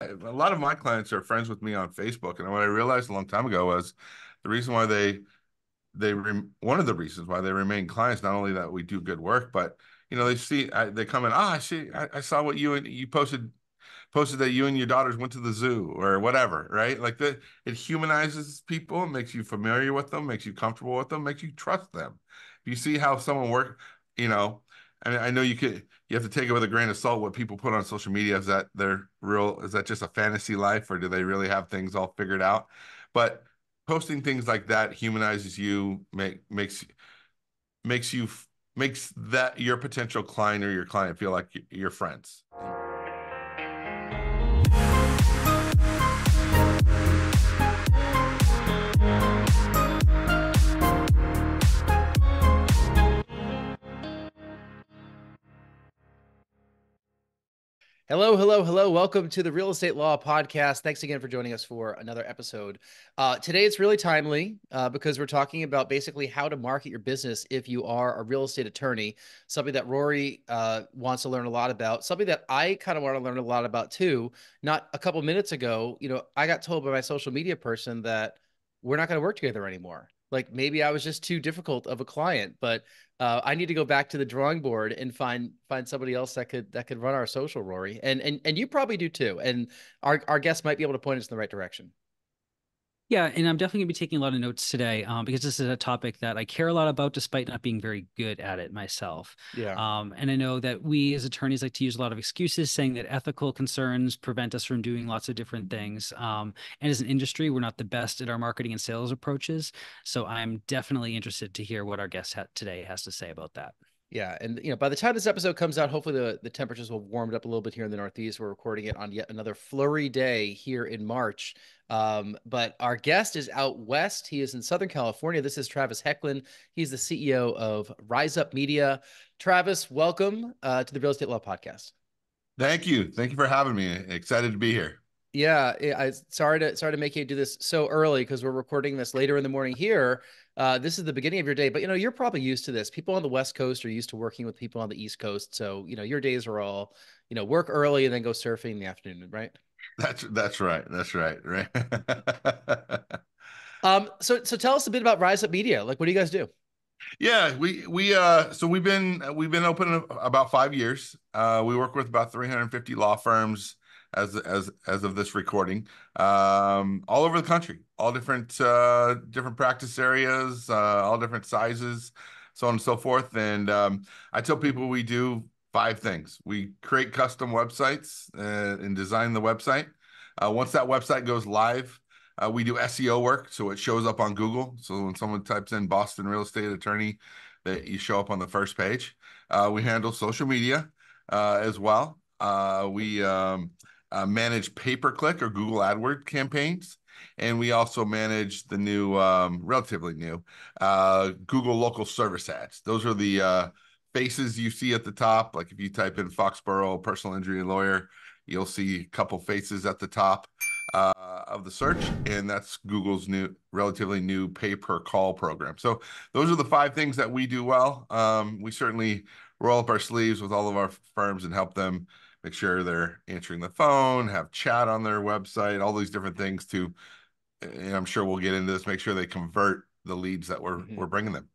a lot of my clients are friends with me on Facebook, and what I realized a long time ago was the reason why they they one of the reasons why they remain clients not only that we do good work, but you know they see I, they come in. Ah, oh, I see. I, I, saw what you and you posted posted that you and your daughters went to the zoo or whatever, right? Like that, it humanizes people, makes you familiar with them, makes you comfortable with them, makes you trust them. If you see how someone work, you know, mean, I know you could you have to take it with a grain of salt what people put on social media. Is that their real? Is that just a fantasy life, or do they really have things all figured out? But posting things like that humanizes you, make makes makes you makes that your potential client or your client feel like your friends. Hello, hello, hello. Welcome to the Real Estate Law Podcast. Thanks again for joining us for another episode. Uh, today it's really timely uh, because we're talking about basically how to market your business if you are a real estate attorney, something that Rory uh, wants to learn a lot about, something that I kind of want to learn a lot about too. Not a couple minutes ago, you know, I got told by my social media person that we're not going to work together anymore like maybe I was just too difficult of a client, but uh, I need to go back to the drawing board and find find somebody else that could that could run our social, Rory, and and and you probably do too. And our our guests might be able to point us in the right direction. Yeah, and I'm definitely gonna be taking a lot of notes today um, because this is a topic that I care a lot about, despite not being very good at it myself. Yeah. Um, and I know that we as attorneys like to use a lot of excuses, saying that ethical concerns prevent us from doing lots of different things. Um, and as an industry, we're not the best at our marketing and sales approaches. So I'm definitely interested to hear what our guest ha- today has to say about that. Yeah, and you know, by the time this episode comes out, hopefully the, the temperatures will warm up a little bit here in the Northeast. We're recording it on yet another flurry day here in March. Um, but our guest is out west. He is in Southern California. This is Travis Hoechlin. He's the CEO of Rise Up Media. Travis, welcome uh, to the Real Estate Law Podcast. Thank you. Thank you for having me. Excited to be here. Yeah, I sorry to sorry to make you do this so early because we're recording this later in the morning here. Uh, this is the beginning of your day, but you know you're probably used to this. People on the West Coast are used to working with people on the East Coast, so you know your days are all you know work early and then go surfing in the afternoon, right? That's that's right. That's right. Right. um. So so tell us a bit about Rise Up Media. Like, what do you guys do? Yeah, we we uh so we've been we've been open about five years. Uh, we work with about 350 law firms as as as of this recording um all over the country all different uh different practice areas uh all different sizes so on and so forth. And um i tell people we do five things. We create custom websites uh, and design the website. Uh, once that website goes live uh, we do seo work so it shows up on google. So when someone types in boston real estate attorney that you show up on the first page. Uh, we handle social media uh, as well. Uh, we um, manage pay per click or Google AdWord campaigns. And we also manage the new, um, relatively new, uh, Google local service ads. Those are the uh, faces you see at the top. Like if you type in Foxborough personal injury lawyer, you'll see a couple faces at the top uh, of the search, and that's Google's new, relatively new pay per call program. So those are the five things that we do well. Um, we certainly roll up our sleeves with all of our firms and help them make sure they're answering the phone, have chat on their website, all these different things to, and I'm sure we'll get into this, make sure they convert the leads that we're, mm-hmm. we're bringing them.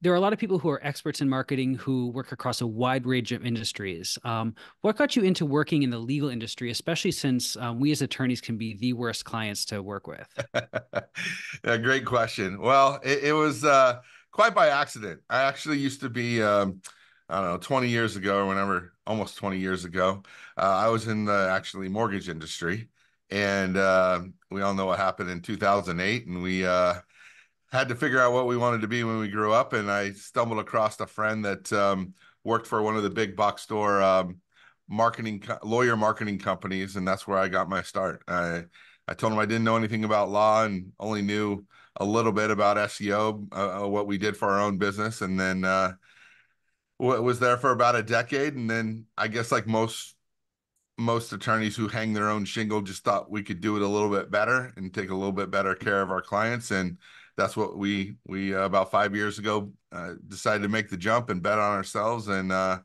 There are a lot of people who are experts in marketing who work across a wide range of industries. Um, what got you into working in the legal industry, especially since um, we as attorneys can be the worst clients to work with? yeah, great question. Well, it, it was uh, quite by accident. I actually used to be um, I don't know, 20 years ago or whenever, almost 20 years ago, uh, I was in the actually mortgage industry. And uh, we all know what happened in 2008. And we uh, had to figure out what we wanted to be when we grew up. And I stumbled across a friend that um, worked for one of the big box store um, marketing, lawyer marketing companies. And that's where I got my start. I, I told him I didn't know anything about law and only knew a little bit about SEO, uh, uh, what we did for our own business. And then, uh, was there for about a decade, and then I guess like most most attorneys who hang their own shingle just thought we could do it a little bit better and take a little bit better care of our clients and that's what we we uh, about five years ago uh, decided to make the jump and bet on ourselves and uh,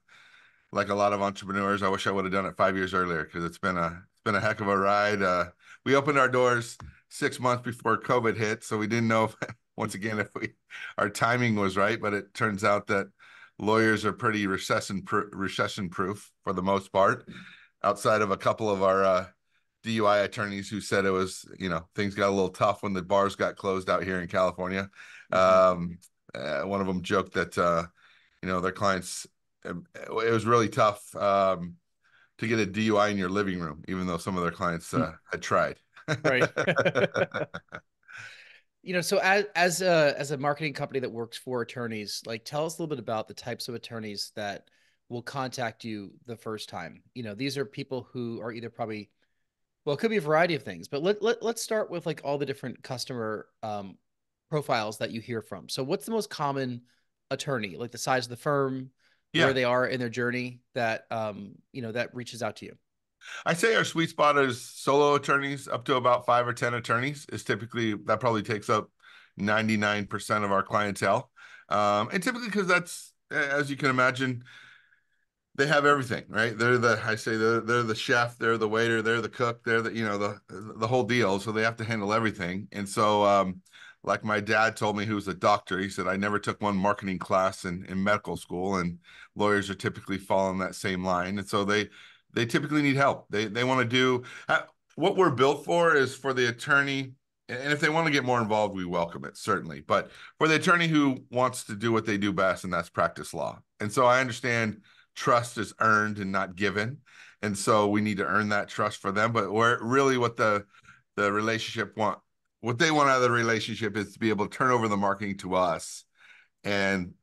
like a lot of entrepreneurs i wish i would have done it five years earlier because it's been a it's been a heck of a ride. Uh, we opened our doors six months before COVID hit, so we didn't know if, once again if we our timing was right. But it turns out that lawyers are pretty recession pr- recession proof for the most part, outside of a couple of our uh, DUI attorneys who said it was you know things got a little tough when the bars got closed out here in California. Mm-hmm. Um, uh, one of them joked that uh, you know their clients um, it was really tough um, to get a DUI in your living room, even though some of their clients hmm. uh, had tried. right. you know, so as as a as a marketing company that works for attorneys, like tell us a little bit about the types of attorneys that will contact you the first time. You know, these are people who are either probably well, it could be a variety of things, but let, let let's start with like all the different customer um, profiles that you hear from. So, what's the most common attorney, like the size of the firm, yeah. where they are in their journey that um, you know that reaches out to you? I say our sweet spot is solo attorneys up to about five or 10 attorneys is typically that probably takes up 99% of our clientele. Um, and typically because that's, as you can imagine, they have everything, right? They're the, I say they're, they're the chef, they're the waiter, they're the cook, they're the, you know, the, the whole deal. So they have to handle everything. And so, um, like my dad told me, who's a doctor, he said, I never took one marketing class in, in medical school and lawyers are typically following that same line. And so they, they typically need help. They, they want to do uh, what we're built for is for the attorney. And if they want to get more involved, we welcome it, certainly. But for the attorney who wants to do what they do best, and that's practice law. And so I understand trust is earned and not given. And so we need to earn that trust for them. But where really what the the relationship want what they want out of the relationship is to be able to turn over the marketing to us and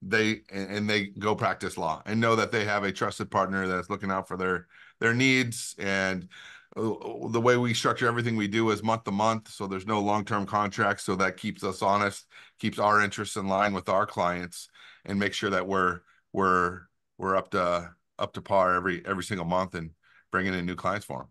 they and they go practice law and know that they have a trusted partner that's looking out for their their needs. And uh, the way we structure everything we do is month to month so there's no long-term contracts. So that keeps us honest keeps our interests in line with our clients and make sure that we're we're we're up to up to par every every single month and bringing in new clients for them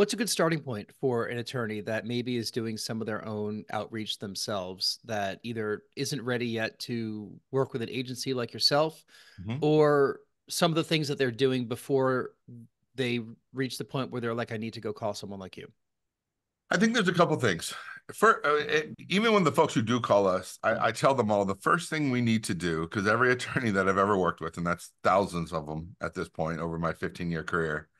What's a good starting point for an attorney that maybe is doing some of their own outreach themselves that either isn't ready yet to work with an agency like yourself mm-hmm. or some of the things that they're doing before they reach the point where they're like, I need to go call someone like you? I think there's a couple things. For uh, it, even when the folks who do call us, I, I tell them all the first thing we need to do because every attorney that I've ever worked with, and that's thousands of them at this point over my 15 year career,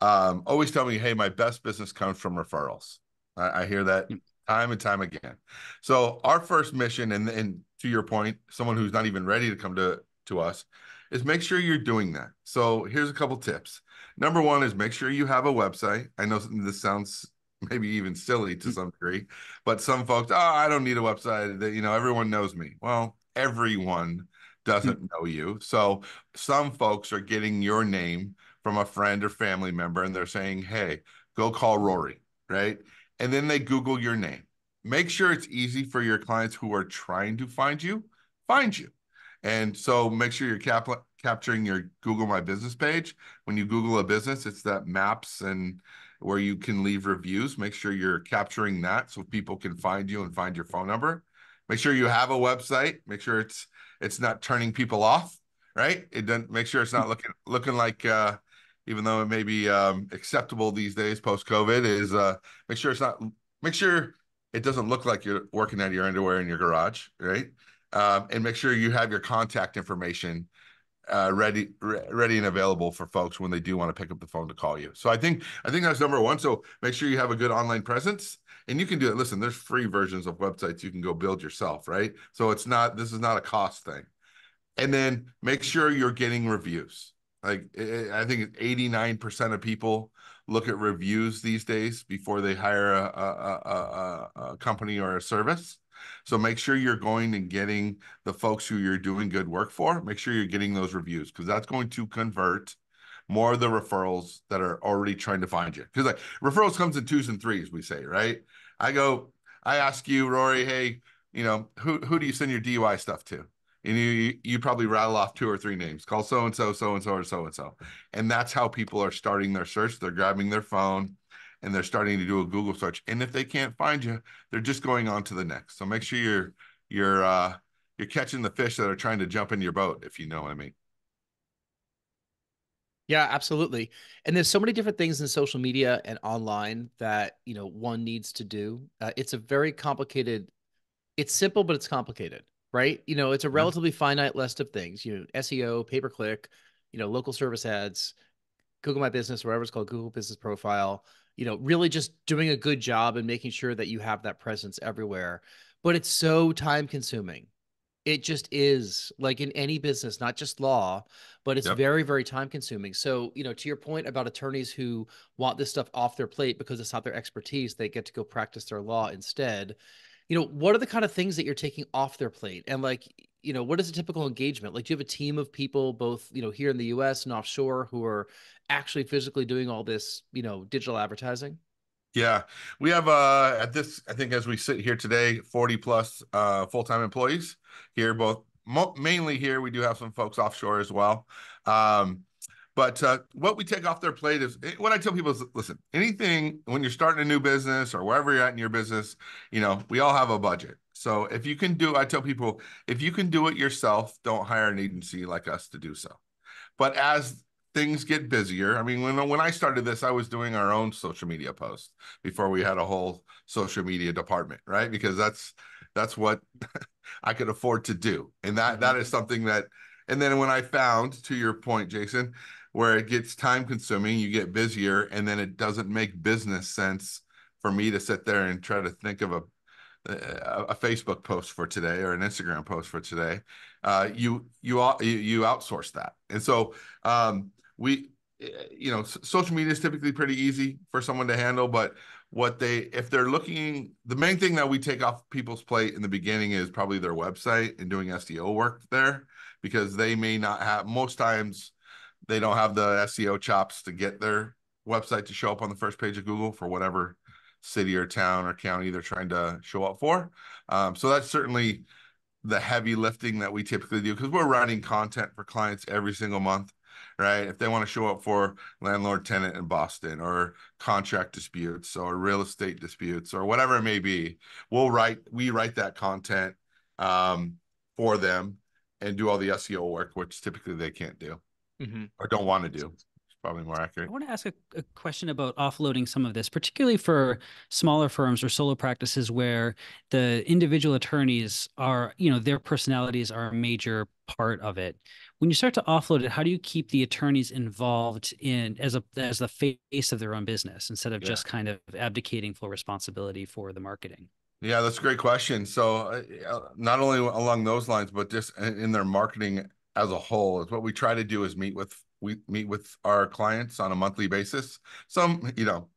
um, always tell me, hey, my best business comes from referrals. I, I hear that hmm. time and time again. So our first mission, and, and to your point, someone who's not even ready to come to, to us, is make sure you're doing that. So here's a couple tips. Number one is make sure you have a website. I know this sounds maybe even silly to hmm. some degree, but some folks, oh, I don't need a website. That you know, everyone knows me. Well, everyone doesn't hmm. know you. So some folks are getting your name from a friend or family member and they're saying, hey, go call Rory, right? And then they Google your name. Make sure it's easy for your clients who are trying to find you, find you. And so make sure you're cap- capturing your Google My Business page. When you Google a business, it's that maps and where you can leave reviews. Make sure you're capturing that so people can find you and find your phone number. Make sure you have a website. Make sure it's it's not turning people off, right? It doesn't make sure it's not looking looking like uh, even though it may be um, acceptable these days post COVID, is uh, make sure it's not make sure it doesn't look like you're working out your underwear in your garage, right? Um, and make sure you have your contact information uh, ready, re- ready and available for folks when they do want to pick up the phone to call you. So I think I think that's number one. So make sure you have a good online presence, and you can do it. Listen, there's free versions of websites you can go build yourself, right? So it's not this is not a cost thing. And then make sure you're getting reviews. Like I think 89% of people look at reviews these days before they hire a, a, a, a, company or a service. So make sure you're going and getting the folks who you're doing good work for. Make sure you're getting those reviews because that's going to convert more of the referrals that are already trying to find you. Because like referrals comes in twos and threes, we say, right? I go, I ask you, Rory, hey, you know, who who do you send your DUI stuff to? And you you probably rattle off two or three names call so and so so and so or so and so and that's how people are starting their search. They're grabbing their phone and they're starting to do a google search. And if they can't find you they're just going on to the next. So make sure you're you're uh you're catching the fish that are trying to jump in your boat if you know what i mean. Yeah, absolutely. And there's so many different things in social media and online that, you know, one needs to do. Uh, it's a very complicated, it's simple, but it's complicated, right? You know, it's a Mm-hmm. relatively finite list of things, you know, SEO, pay per click, you know, local service ads, Google My Business, whatever it's called, Google Business Profile, you know, really just doing a good job and making sure that you have that presence everywhere. But it's so time consuming. It just is like in any business, not just law, but it's Yep. very, very time consuming. So, you know, to your point about attorneys who want this stuff off their plate because it's not their expertise, they get to go practice their law instead. You know, what are the kind of things that you're taking off their plate? And like, you know, what is a typical engagement? Like, do you have a team of people both, you know, here in the US and offshore who are actually physically doing all this, you know, digital advertising? Yeah, we have uh at this I think as we sit here today 40 plus uh full-time employees here both mo- mainly here we do have some folks offshore as well. Um but uh, what we take off their plate is eh, what I tell people is listen, anything when you're starting a new business or wherever you're at in your business, you know, we all have a budget. So if you can do, I tell people, if you can do it yourself, don't hire an agency like us to do so. But as things get busier, I mean, when when I started this, I was doing our own social media posts before we had a whole social media department, right? Because that's that's what I could afford to do, and that that is something that. And then when I found, to your point, Jason, where it gets time consuming, you get busier, and then it doesn't make business sense for me to sit there and try to think of a a, a Facebook post for today or an Instagram post for today. Uh, you you you outsource that, and so um, we you know social media is typically pretty easy for someone to handle, but what they if they're looking the main thing that we take off people's plate in the beginning is probably their website and doing SEO work there because they may not have most times they don't have the SEO chops to get their website to show up on the first page of Google for whatever city or town or county they're trying to show up for. Um, so that's certainly the heavy lifting that we typically do because we're writing content for clients every single month, right? If they want to show up for landlord tenant in Boston or contract disputes or real estate disputes or whatever it may be, we'll write, we write that content um, for them and do all the SEO work, which typically they can't do Mm-hmm. or don't want to do. It's probably more accurate. I want to ask a, a question about offloading some of this, particularly for smaller firms or solo practices where the individual attorneys are, you know, their personalities are a major part of it. When you start to offload it, how do you keep the attorneys involved in as a as the face of their own business instead of Yeah. just kind of abdicating full responsibility for the marketing? Yeah, that's a great question. So, uh, not only along those lines, but just in in their marketing as a whole, is what we try to do is meet with we meet with our clients on a monthly basis. Some, you know,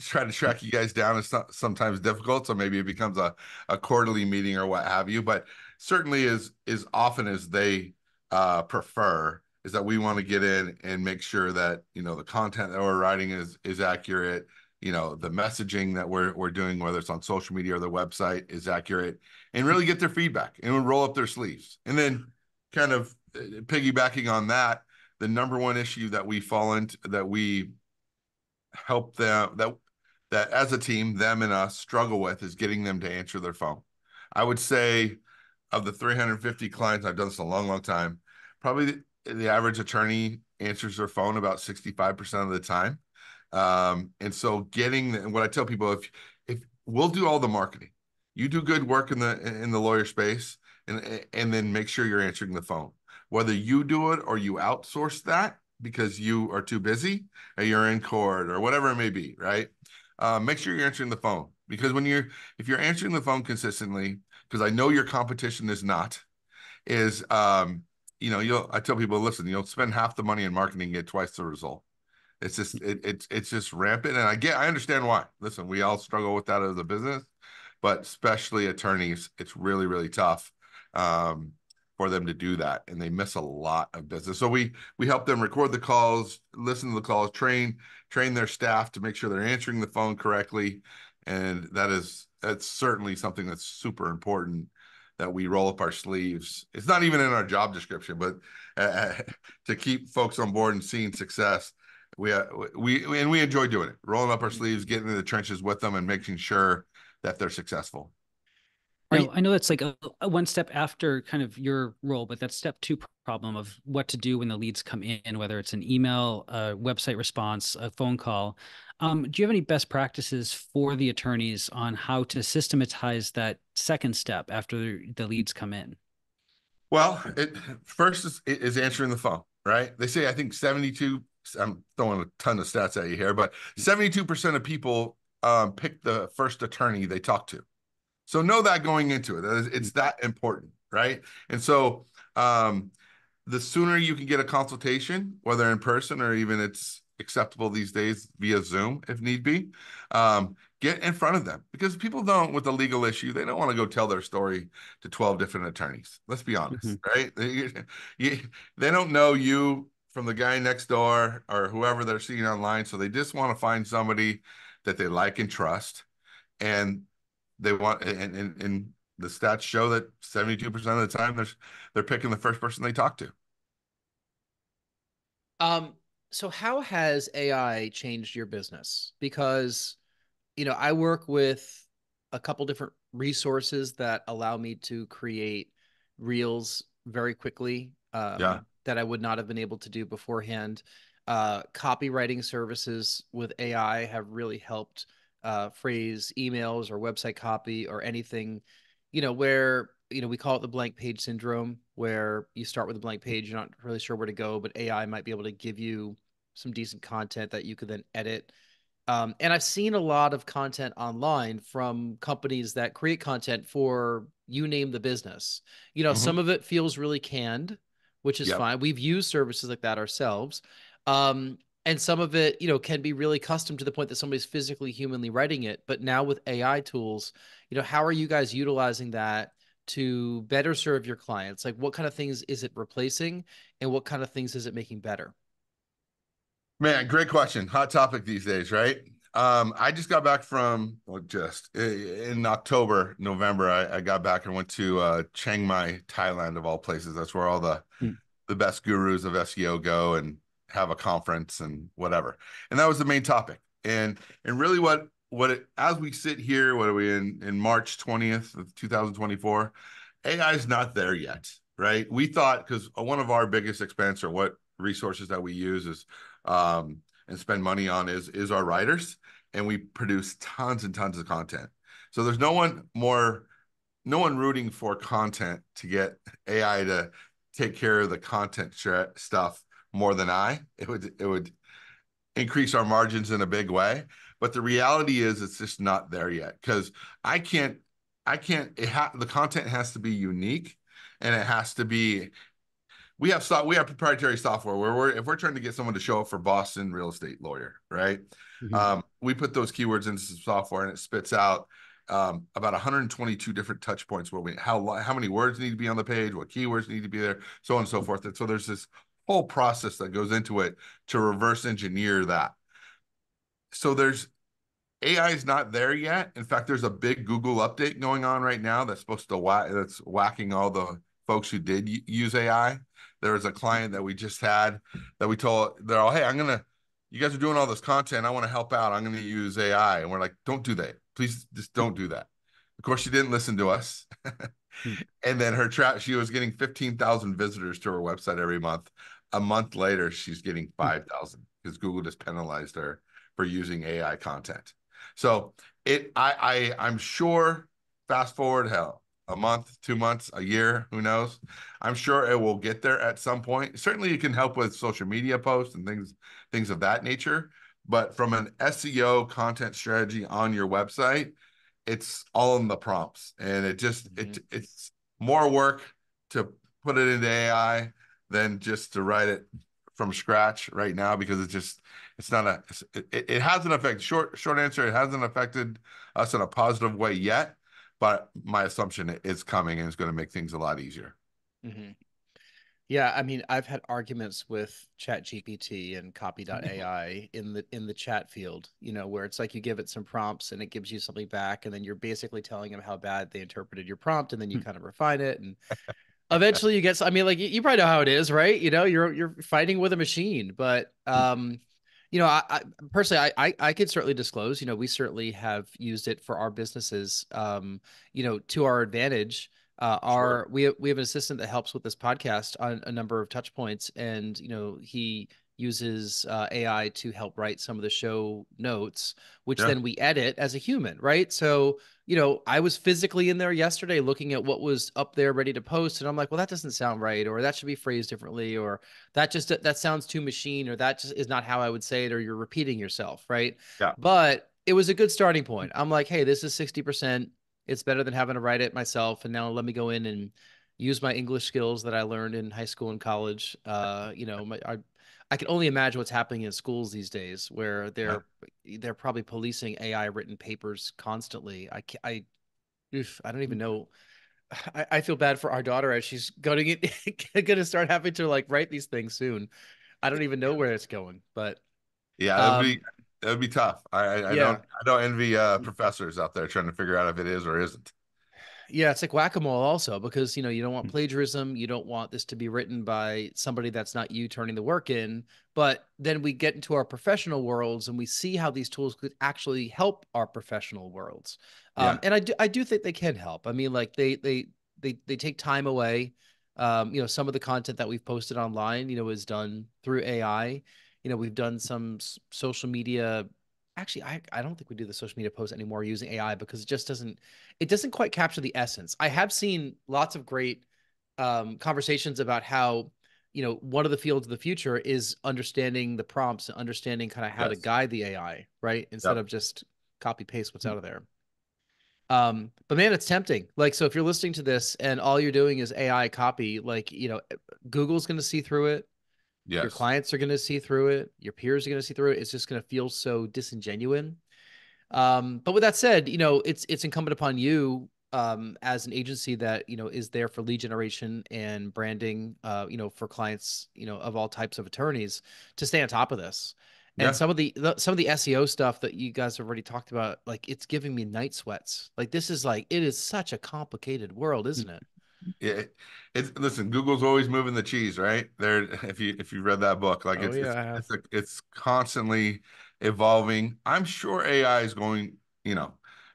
try to track you guys down is sometimes difficult, so maybe it becomes a a quarterly meeting or what have you. But certainly, as as often as they uh, prefer, is that we want to get in and make sure that you know the content that we're writing is is accurate you know the messaging that we're we're doing whether it's on social media or the website is accurate and really get their feedback and roll up their sleeves and then kind of piggybacking on that the number one issue that we fall into that we help them that that as a team them and us struggle with is getting them to answer their phone i would say of the 350 clients i've done this a long long time probably the, the average attorney answers their phone about 65% of the time um, and so getting and what I tell people if if we'll do all the marketing, you do good work in the in the lawyer space, and and then make sure you're answering the phone. Whether you do it or you outsource that because you are too busy, or you're in court, or whatever it may be, right? Uh, make sure you're answering the phone because when you're if you're answering the phone consistently, because I know your competition is not, is um, you know you'll I tell people listen, you'll spend half the money in marketing, get twice the result. It's just it, it's it's just rampant, and I get I understand why. Listen, we all struggle with that as a business, but especially attorneys, it's really really tough um, for them to do that, and they miss a lot of business. So we we help them record the calls, listen to the calls, train train their staff to make sure they're answering the phone correctly, and that is that's certainly something that's super important that we roll up our sleeves. It's not even in our job description, but uh, to keep folks on board and seeing success we uh, we and we enjoy doing it rolling up our sleeves getting in the trenches with them and making sure that they're successful Now, I know that's like a, a, one step after kind of your role, but that's step two problem of what to do when the leads come in, whether it's an email, a website response, a phone call. Um, do you have any best practices for the attorneys on how to systematize that second step after the leads come in? Well, it first is, is answering the phone, right? They say I think 72. I'm throwing a ton of stats at you here, but 72% of people um, pick the first attorney they talk to. So know that going into it, it's that important, right? And so um, the sooner you can get a consultation, whether in person or even it's acceptable these days via Zoom if need be, um, get in front of them. Because people don't with a legal issue they don't want to go tell their story to 12 different attorneys. Let's be honest mm-hmm. right? They, they don't know you from the guy next door or whoever they're seeing online so they just want to find somebody that they like and trust. And they want and, and, and the stats show that 72% of the time they're they're picking the first person they talk to. Um so how has ai changed your business? Because you know i work with a couple different resources that allow me to create reels very quickly um, yeah. that i would not have been able to do beforehand. Uh, copywriting services with ai have really helped uh, phrase emails or website copy or anything, you know, where you know we call it the blank page syndrome, where you start with a blank page, you're not really sure where to go, but AI might be able to give you some decent content that you could then edit. Um, and I've seen a lot of content online from companies that create content for you name the business. You know, mm-hmm. some of it feels really canned, which is yep. fine. We've used services like that ourselves. Um, and some of it you know can be really custom to the point that somebody's physically humanly writing it but now with ai tools you know how are you guys utilizing that to better serve your clients like what kind of things is it replacing and what kind of things is it making better man great question hot topic these days right um, I just got back from well, just in October, November. I, I got back and went to uh, Chiang Mai, Thailand, of all places. That's where all the hmm. the best gurus of SEO go, and have a conference and whatever. And that was the main topic. And and really what what it, as we sit here, what are we in in March 20th of 2024? AI is not there yet, right? We thought because one of our biggest expense or what resources that we use is um and spend money on is is our writers and we produce tons and tons of content. So there's no one more no one rooting for content to get AI to take care of the content stuff more than I. It would it would increase our margins in a big way. But the reality is it's just not there yet because I can't I can't it ha- the content has to be unique and it has to be we have so, we have proprietary software where we're if we're trying to get someone to show up for Boston real estate lawyer, right? Mm-hmm. Um, we put those keywords into some software and it spits out um, about 122 different touch points where we how how many words need to be on the page, what keywords need to be there, so on and so forth. And so there's this whole process that goes into it to reverse engineer that. So there's AI is not there yet. In fact, there's a big Google update going on right now that's supposed to whack that's whacking all the folks who did use AI. There was a client that we just had that we told they're all, hey, I'm gonna, you guys are doing all this content. I want to help out. I'm gonna use AI, and we're like, don't do that. Please, just don't do that. Of course, she didn't listen to us. Hmm. and then her trap, she was getting 15,000 visitors to her website every month a month later, she's getting hmm. 5,000 because Google just penalized her for using AI content. So it, I, I, I'm sure fast forward hell, a month, two months, a year, who knows? I'm sure it will get there at some point. Certainly it can help with social media posts and things, things of that nature. But from an SEO content strategy on your website, it's all in the prompts and it just, mm-hmm. it, it's more work to put it into AI than just to write it from scratch right now because it's just it's not a it, it hasn't affected short short answer it hasn't affected us in a positive way yet but my assumption is coming and it's going to make things a lot easier mm-hmm. yeah i mean i've had arguments with chat gpt and copy.ai in the in the chat field you know where it's like you give it some prompts and it gives you something back and then you're basically telling them how bad they interpreted your prompt and then you hmm. kind of refine it and eventually you get i mean like you, probably know how it is right you know you're you're fighting with a machine but um you know, I, I personally, I, I, I could certainly disclose. You know, we certainly have used it for our businesses. Um, you know, to our advantage. Uh, our sure. we have, we have an assistant that helps with this podcast on a number of touch points, and you know, he uses uh, AI to help write some of the show notes, which yeah. then we edit as a human, right? So, you know, I was physically in there yesterday looking at what was up there ready to post, and I'm like, well, that doesn't sound right, or that should be phrased differently, or that just that sounds too machine, or that just is not how I would say it, or you're repeating yourself, right? Yeah. But it was a good starting point. I'm like, hey, this is 60%. It's better than having to write it myself. And now let me go in and use my English skills that I learned in high school and college. Uh, you know, my, I, I can only imagine what's happening in schools these days, where they're yeah. they're probably policing AI written papers constantly. I I, oof, I don't even know. I, I feel bad for our daughter as she's going to going to start having to like write these things soon. I don't even know where it's going, but yeah, that'd um, be that'd be tough. I I, I yeah. don't I don't envy uh, professors out there trying to figure out if it is or isn't. Yeah, it's like whack-a-mole also because you know you don't want mm. plagiarism, you don't want this to be written by somebody that's not you turning the work in. But then we get into our professional worlds and we see how these tools could actually help our professional worlds. Um, yeah. Um, and I do I do think they can help. I mean, like they they they they take time away. Um, you know, some of the content that we've posted online, you know, is done through AI. You know, we've done some social media actually I, I don't think we do the social media posts anymore using AI because it just doesn't it doesn't quite capture the essence. I have seen lots of great um, conversations about how you know one of the fields of the future is understanding the prompts and understanding kind of how yes. to guide the AI, right? Instead yep. of just copy paste what's mm-hmm. out of there. Um, but man, it's tempting. Like, so if you're listening to this and all you're doing is AI copy, like, you know, Google's going to see through it. Yes. Your clients are going to see through it. Your peers are going to see through it. It's just going to feel so disingenuous. Um, but with that said, you know, it's it's incumbent upon you um, as an agency that you know is there for lead generation and branding, uh, you know, for clients, you know, of all types of attorneys to stay on top of this. And yeah. some of the, the some of the SEO stuff that you guys have already talked about, like it's giving me night sweats. Like this is like it is such a complicated world, isn't it? Yeah, it's listen. Google's always moving the cheese, right? There, if you if you read that book, like oh, it's yeah, it's, it's, it's constantly evolving. I'm sure AI is going, you know,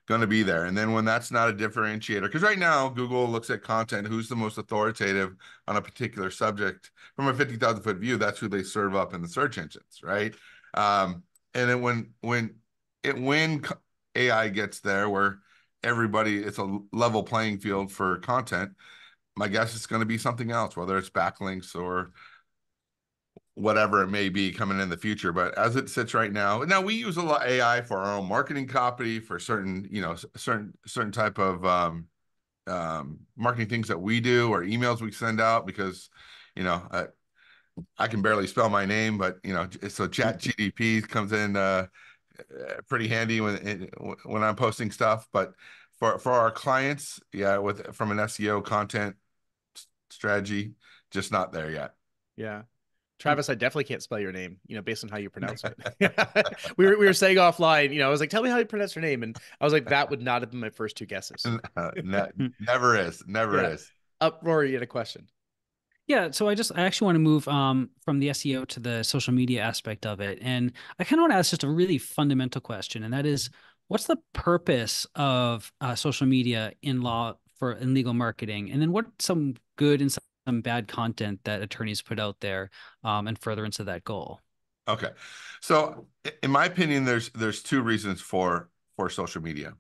going to be there. And then when that's not a differentiator, because right now Google looks at content, who's the most authoritative on a particular subject from a 50,000 foot view, that's who they serve up in the search engines, right? Um, and then when, when it, when AI gets there where everybody, it's a level playing field for content, my guess is going to be something else, whether it's backlinks or whatever it may be coming in the future. But as it sits right now, now we use a lot of AI for our own marketing copy for certain, you know, certain certain type of um, um, marketing things that we do or emails we send out because, you know, I, I can barely spell my name, but you know, so Chat GDP comes in uh, pretty handy when when I'm posting stuff. But for for our clients, yeah, with from an SEO content strategy, just not there yet. Yeah. Travis, I definitely can't spell your name, you know, based on how you pronounce it. we were we were saying offline, you know, I was like, tell me how you pronounce your name. And I was like, that would not have been my first two guesses. Uh, ne- never is. Never yeah. is. Up Rory, you had a question. Yeah, so I just I actually want to move um, from the SEO to the social media aspect of it, and I kind of want to ask just a really fundamental question, and that is, what's the purpose of uh, social media in law for in legal marketing, and then what some good and some bad content that attorneys put out there um, and furtherance of that goal? Okay, so in my opinion, there's there's two reasons for for social media.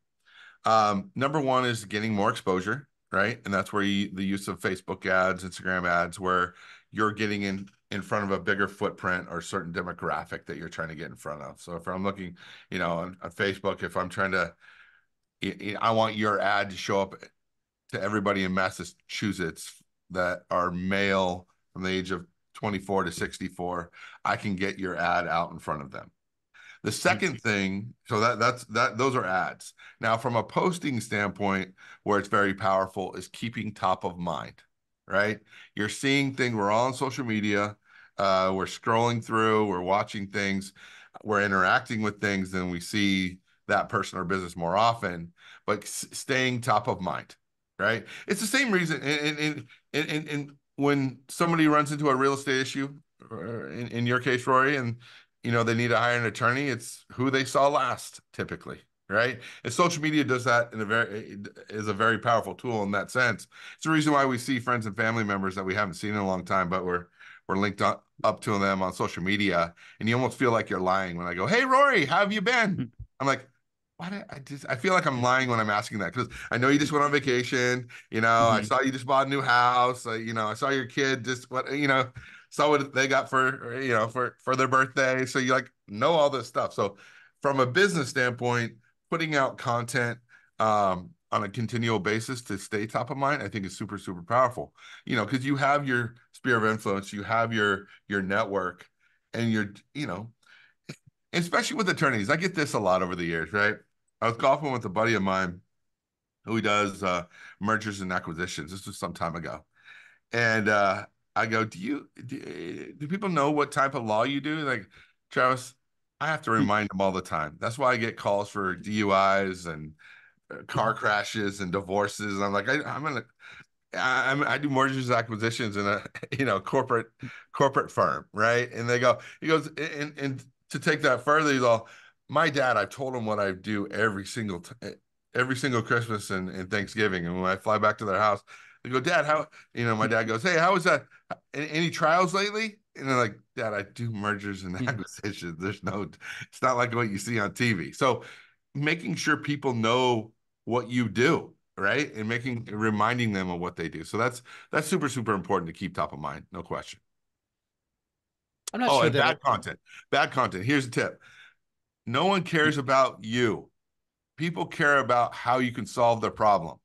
Um, number one is getting more exposure, right? And that's where you, the use of Facebook ads, Instagram ads, where you're getting in in front of a bigger footprint or certain demographic that you're trying to get in front of. So if I'm looking, you know, on, on Facebook, if I'm trying to, I want your ad to show up to everybody in Massachusetts that are male from the age of 24 to 64, I can get your ad out in front of them. The second thing, so that that's that those are ads. Now, from a posting standpoint, where it's very powerful is keeping top of mind, right? You're seeing things, we're all on social media, uh, we're scrolling through, we're watching things, we're interacting with things, and we see that person or business more often, but staying top of mind right? It's the same reason. And, and, and, and, when somebody runs into a real estate issue, in, in your case, Rory, and you know, they need to hire an attorney, it's who they saw last typically, right? And social media does that in a very is a very powerful tool in that sense. It's the reason why we see friends and family members that we haven't seen in a long time, but we're we're linked up, up to them on social media, and you almost feel like you're lying when I go, "Hey, Rory, how have you been?" Hmm. I'm like, why did I just I feel like I'm lying when I'm asking that because I know you just went on vacation. You know, mm-hmm. I saw you just bought a new house. Uh, you know, I saw your kid just what you know saw what they got for you know for for their birthday. So you like know all this stuff. So from a business standpoint, putting out content um, on a continual basis to stay top of mind, I think is super super powerful. You know, because you have your sphere of influence, you have your your network, and you're you know especially with attorneys. I get this a lot over the years, right? I was golfing with a buddy of mine who does uh, mergers and acquisitions. This was some time ago, and uh, I go, "Do you do, do people know what type of law you do?" Like, Travis, I have to hmm. remind them all the time. That's why I get calls for DUIs and uh, car crashes and divorces. And I'm like, I, am gonna. I, I'm, I do mergers and acquisitions in a you know corporate corporate firm, right? And they go, he goes, and and to take that further, he's all, my dad, I've told him what I do every single t- eh, every single Christmas and, and Thanksgiving. And when I fly back to their house, they go, Dad, how you know, my dad goes, Hey, how was that? Any, trials lately? And they're like, Dad, I do mergers and acquisitions. There's no, it's not like what you see on TV. So making sure people know what you do, right? And making reminding them of what they do. So that's that's super, super important to keep top of mind, no question. I'm not oh, sure and bad content. Bad content. Here's a tip no one cares about you. People care about how you can solve their problem.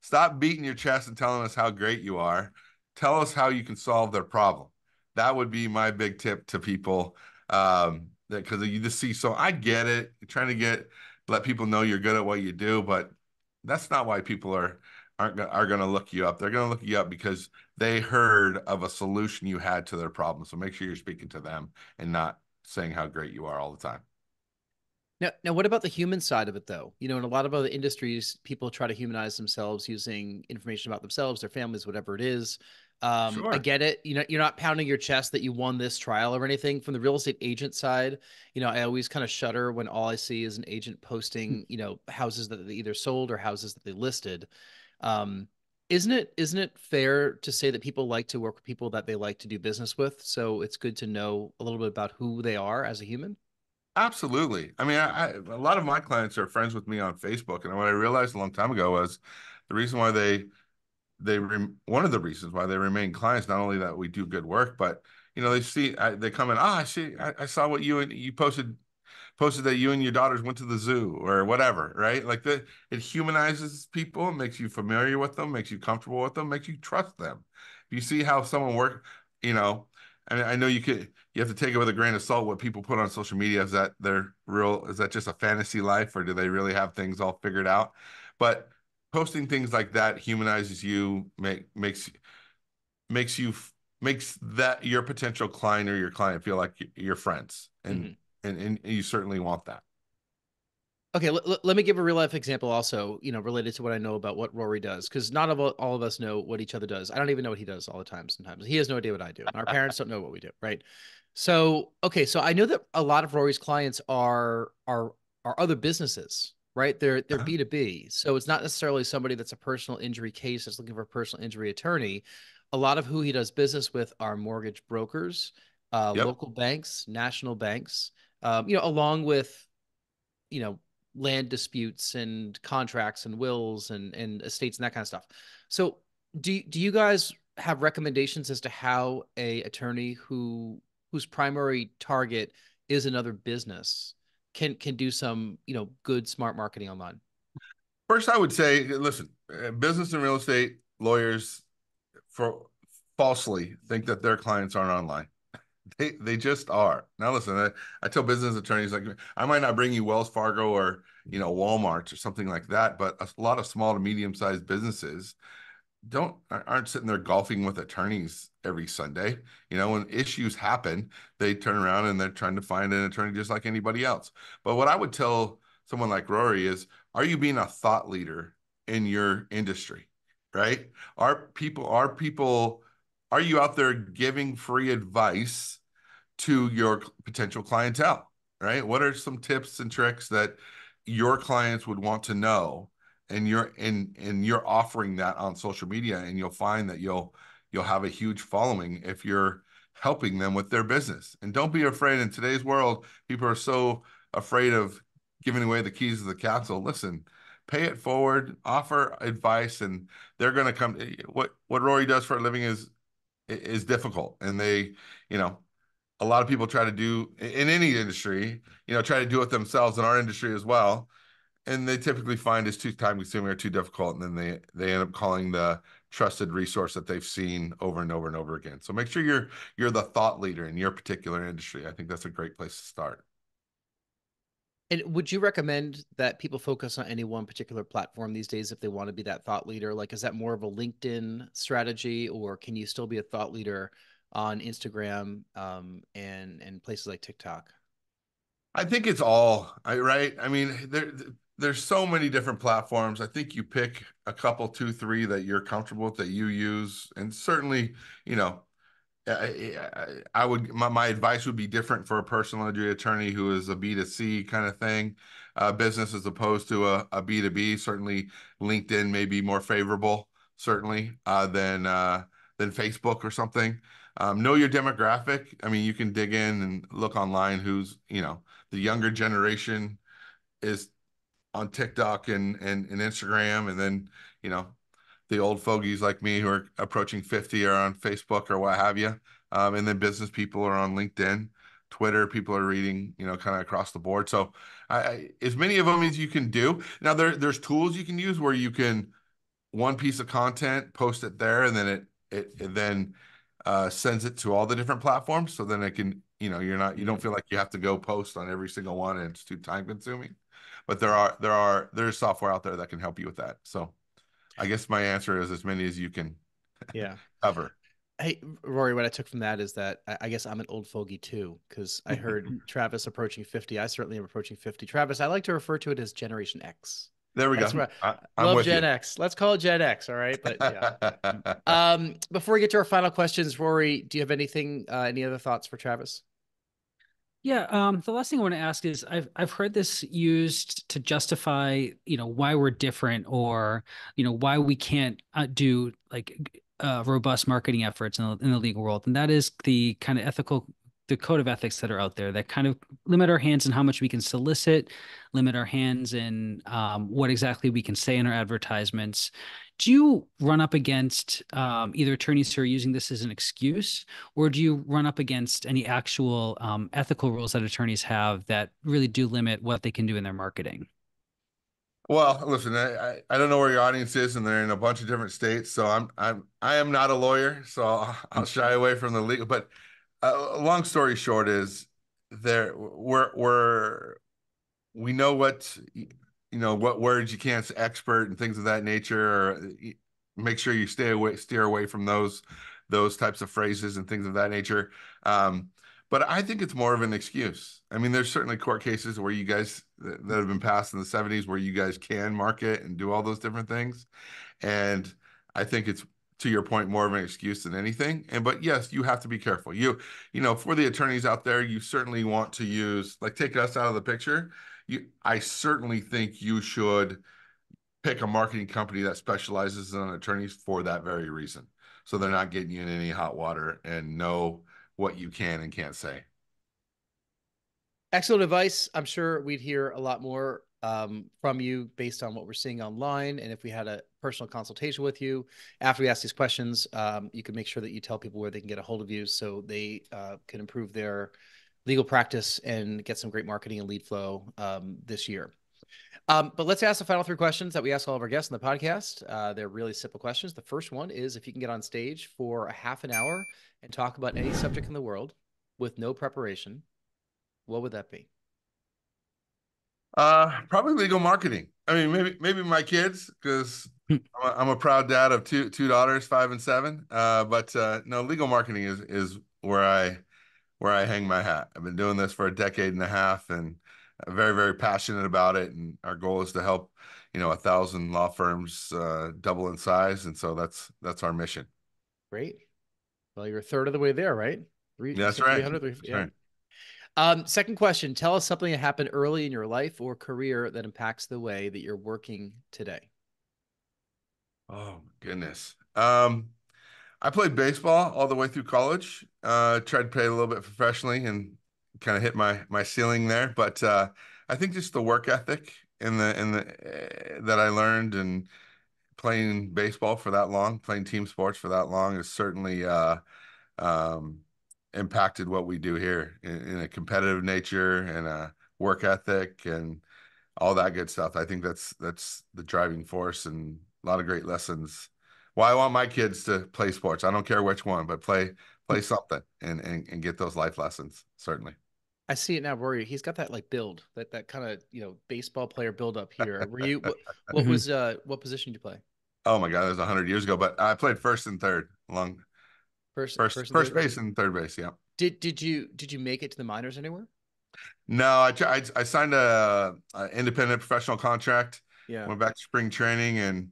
Stop beating your chest and telling us how great you are. Tell us how you can solve their problem. That would be my big tip to people. Um, because you just see so I get it. You're trying to get let people know you're good at what you do, but that's not why people are aren't are going to look you up. They're going to look you up because they heard of a solution you had to their problem. So make sure you're speaking to them and not saying how great you are all the time. Now, now, what about the human side of it, though? You know, in a lot of other industries, people try to humanize themselves using information about themselves, their families, whatever it is. Um, sure. I get it. You know, you're not pounding your chest that you won this trial or anything. From the real estate agent side, you know, I always kind of shudder when all I see is an agent posting, you know, houses that they either sold or houses that they listed. Um, isn't it isn't it fair to say that people like to work with people that they like to do business with? So it's good to know a little bit about who they are as a human. Absolutely. I mean, I, I, a lot of my clients are friends with me on Facebook, and what I realized a long time ago was the reason why they they one of the reasons why they remain clients not only that we do good work, but you know they see I, they come in. Ah, oh, I see. I, saw what you and you posted posted that you and your daughters went to the zoo or whatever, right? Like the it humanizes people, makes you familiar with them, makes you comfortable with them, makes you trust them. If you see how someone work, you know, mean, I know you could you have to take it with a grain of salt what people put on social media. Is that their real is that just a fantasy life or do they really have things all figured out? But posting things like that humanizes you, make makes makes you makes that your potential client or your client feel like your friends. And mm-hmm. and, and you certainly want that. Okay, l- let me give a real life example also, you know, related to what I know about what Rory does, because not of all of us know what each other does. I don't even know what he does all the time sometimes. He has no idea what I do. Our parents don't know what we do, right? So, okay, so I know that a lot of Rory's clients are are are other businesses, right? They're they're B two B. So it's not necessarily somebody that's a personal injury case that's looking for a personal injury attorney. A lot of who he does business with are mortgage brokers, uh, yep. local banks, national banks, um, you know, along with, you know, land disputes and contracts and wills and and estates and that kind of stuff. So do do you guys have recommendations as to how a attorney who whose primary target is another business can can do some you know good smart marketing online? First, I would say, listen, uh, business and real estate lawyers for falsely think that their clients aren't online. They they just are. Now listen, I, I tell business attorneys like I might not bring you Wells Fargo or you know Walmart or something like that, but a lot of small to medium sized businesses don't aren't sitting there golfing with attorneys every Sunday. You know, when issues happen, they turn around and they're trying to find an attorney just like anybody else. But what I would tell someone like Rory is, are you being a thought leader in your industry? Right? Are people are people are you out there giving free advice to your potential clientele, right? What are some tips and tricks that your clients would want to know? And you're and and you're offering that on social media, and you'll find that you'll you'll have a huge following if you're helping them with their business. And don't be afraid in today's world, people are so afraid of giving away the keys of the castle. Listen, pay it forward, offer advice, and they're going to come. Eh, what what Rory does for a living is is difficult, and they, you know, a lot of people try to do in any industry, you know, try to do it themselves in our industry as well, and they typically find it's too time consuming or too difficult, and then they they end up calling the trusted resource that they've seen over and over and over again. So make sure you're you're the thought leader in your particular industry. I think that's a great place to start. And would you recommend that people focus on any one particular platform these days if they want to be that thought leader? Like, is that more of a LinkedIn strategy, or can you still be a thought leader on Instagram um, and and places like TikTok? I think it's all right. I mean, there there's so many different platforms. I think you pick a couple, two, three that you're comfortable with that you use, and certainly, you know, I, I, would my, my advice would be different for a personal injury attorney who is a B2C kind of thing, uh, business as opposed to a a B2B. Certainly, LinkedIn may be more favorable, certainly, uh, than uh, than Facebook or something. Um, know your demographic. I mean, you can dig in and look online who's, you know, the younger generation is on TikTok and, and, and Instagram. And then, you know, the old fogies like me who are approaching 50 are on Facebook or what have you. Um, and then business people are on LinkedIn, Twitter, people are reading, you know, kind of across the board. So I, I, as many of them as you can do. Now there, there's tools you can use where you can one piece of content, post it there, and then it, it, it then uh, sends it to all the different platforms. So then it can, you know, you're not, you don't feel like you have to go post on every single one and it's too time consuming. But there are, there are, there's software out there that can help you with that. So I guess my answer is as many as you can yeah cover. Hey, Rory, what I took from that is that I guess I'm an old fogey too, because I heard Travis approaching 50. I certainly am approaching 50. Travis, I like to refer to it as Generation X. There we That's go. I, I love Gen you. X. Let's call it Gen X. All right. But yeah. um, before we get to our final questions, Rory, do you have anything, uh, any other thoughts for Travis? Yeah, um, the last thing I want to ask is I've I've heard this used to justify you know why we're different or you know why we can't uh, do like uh, robust marketing efforts in the, in the legal world, and that is the kind of ethical the code of ethics that are out there that kind of limit our hands in how much we can solicit, limit our hands in um, what exactly we can say in our advertisements. Do you run up against um, either attorneys who are using this as an excuse, or do you run up against any actual um, ethical rules that attorneys have that really do limit what they can do in their marketing? Well, listen, I, I don't know where your audience is, and they're in a bunch of different states. So I'm I'm I am not a lawyer, so I'll, I'll shy away from the legal. But uh, long story short is there we're we're we know what you know what words you can't expert and things of that nature or make sure you stay away steer away from those those types of phrases and things of that nature. Um, but i think it's more of an excuse. I mean there's certainly court cases where you guys that have been passed in the 70s where you guys can market and do all those different things. And i think it's to your point more of an excuse than anything. And but yes you have to be careful. You you know for the attorneys out there you certainly want to use like take us out of the picture. You i certainly think you should pick a marketing company that specializes in attorneys for that very reason. So they're not getting you in any hot water and know what you can and can't say. Excellent advice. I'm sure we'd hear a lot more um, from you based on what we're seeing online. And if we had a personal consultation with you after we ask these questions, um, you can make sure that you tell people where they can get a hold of you so they uh, can improve their legal practice and get some great marketing and lead flow um, this year. Um, but let's ask the final three questions that we ask all of our guests on the podcast. Uh, they're really simple questions. The first one is if you can get on stage for a half an hour and talk about any subject in the world with no preparation, what would that be? Uh, probably legal marketing. I mean, maybe maybe my kids because hmm. I'm, I'm, a proud dad of two two daughters, five and seven. Uh, but uh, no, legal marketing is is where I where I hang my hat. I've been doing this for a decade and a half, and I'm very very passionate about it. And our goal is to help you know a thousand law firms uh, double in size, and so that's that's our mission. Great. Well, you're a third of the way there, right? Three, That's right. 300, That's yeah. right. Um, second question: Tell us something that happened early in your life or career that impacts the way that you're working today. Oh goodness. Um, I played baseball all the way through college. Uh, tried to play a little bit professionally and kind of hit my my ceiling there. But uh, I think just the work ethic in the in the uh, that I learned and playing baseball for that long, playing team sports for that long, is certainly uh, um, impacted what we do here in, in a competitive nature and a work ethic and all that good stuff. I think that's that's the driving force and a lot of great lessons. Well, I want my kids to play sports. I don't care which one, but play play something and and, and get those life lessons. Certainly. I see it now, Rory. He's got that like build, that that kind of you know baseball player build up here. Were you what, what was uh what position did you play? Oh my God, that was hundred years ago. But I played first and third, long First, first and first base and third base. Yeah. Did did you did you make it to the minors anywhere? No, I tried. I signed a, a independent professional contract. Yeah. Went back to spring training and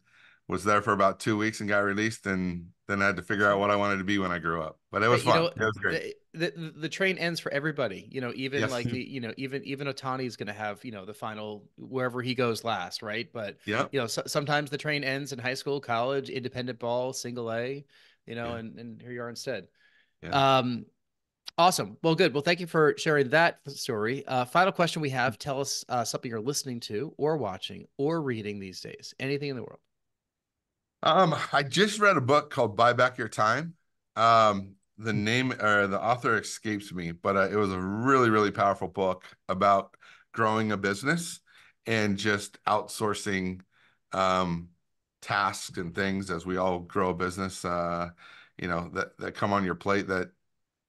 was there for about two weeks and got released. And then I had to figure out what I wanted to be when I grew up. But it was you fun. know, it was great. The, the the train ends for everybody. You know, even Yes. like the you know even even Ohtani is going to have you know the final wherever he goes last, right? But Yeah. you know so, sometimes the train ends in high school, college, independent ball, single A. You know, Yeah. and and here you are instead. Yeah. Um, awesome. Well, good. Well, thank you for sharing that story. Uh, final question we have: Tell us uh, something you're listening to, or watching, or reading these days. Anything in the world. Um, I just read a book called Buy Back Your Time. Um, the name or the author escapes me, but uh, it was a really, really powerful book about growing a business and just outsourcing um, tasks and things as we all grow a business. Uh, you know that that come on your plate that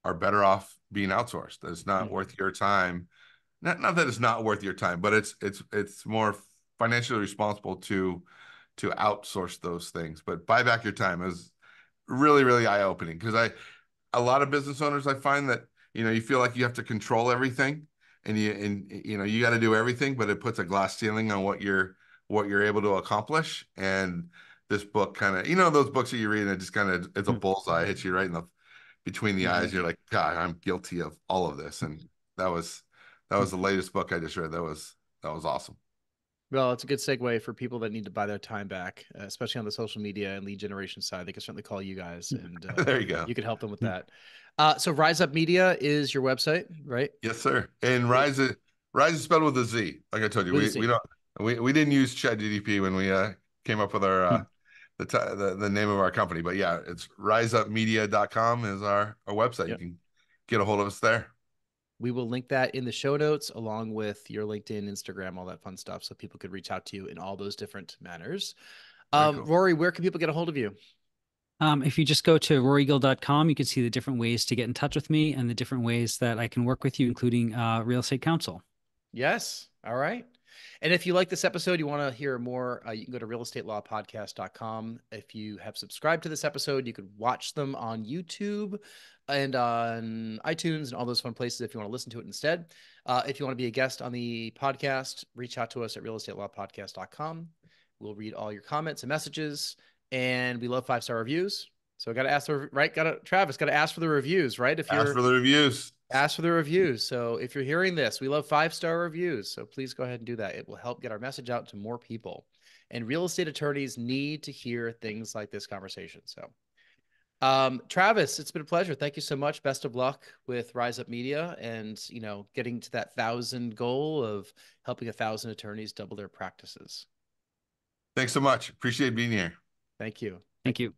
are better off being outsourced. That it's not Mhm. worth your time. Not not that it's not worth your time, but it's it's it's more financially responsible to to outsource those things. But buy back your time is really really eye opening because I a lot of business owners I find that you know you feel like you have to control everything and you and you know you got to do everything, but it puts a glass ceiling on what you're what you're able to accomplish. And this book kind of you know those books that you read and it just kind of it's a Mhm. bullseye hits you right in the between the eyes. You're like God, I'm guilty of all of this, and that was that was the latest book I just read. That was that was awesome. Well, it's a good segue for people that need to buy their time back, uh, especially on the social media and lead generation side. They can certainly call you guys, and uh, there you go. you can help them with that. Uh, so, RizeUp Media is your website, right? Yes, sir. And Rise is Rise is spelled with a Z. Like I told you, With we, we don't we, we didn't use ChatGPT when we uh came up with our uh the, t- the the name of our company. But yeah, it's rizeupmedia.com is our our website. Yep. You can get a hold of us there. We will link that in the show notes along with your LinkedIn, Instagram, all that fun stuff, so people could reach out to you in all those different manners. Um, cool. Rory, where can people get a hold of you? Um, if you just go to rorygill.com, you can see the different ways to get in touch with me and the different ways that I can work with you, including uh, real estate counsel. Yes. All right. And if you like this episode, you want to hear more, uh, you can go to realestatelawpodcast.com. If you have subscribed to this episode, you could watch them on YouTube and on iTunes and all those fun places if you want to listen to it instead. Uh, if you want to be a guest on the podcast, reach out to us at realestatelawpodcast.com. We'll read all your comments and messages, and we love five star reviews. So I got to ask the right, got to Travis, got to ask for the reviews, right? If you're Ask for the reviews. Ask for the reviews. So if you're hearing this, we love five star reviews. So please go ahead and do that. It will help get our message out to more people. And real estate attorneys need to hear things like this conversation. So, um, Travis, it's been a pleasure. Thank you so much. Best of luck with RizeUp Media and you know getting to that thousand goal of helping a thousand attorneys double their practices. Thanks so much. Appreciate being here. Thank you. Thank you.